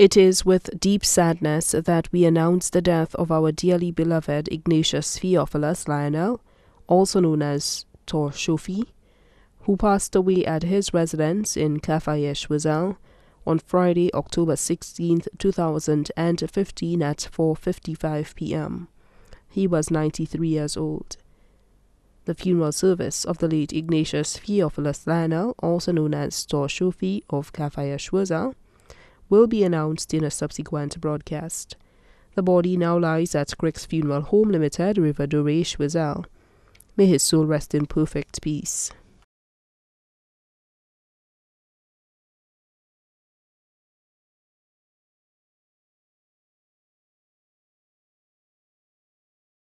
It is with deep sadness that we announce the death of our dearly beloved Ignatius Theophilus Lionel, also known as Tor Shofi, who passed away at his residence in Cafayes, Wazelle, on Friday, October 16, 2015 at 4:55 p.m. He was 93 years old. The funeral service of the late Ignatius Theophilus Lionel, also known as Tor Shofi of Cafayes, Wazelle, will be announced in a subsequent broadcast. The body now lies at Crick's Funeral Home Limited, River Doresh, Wazelle. May his soul rest in perfect peace.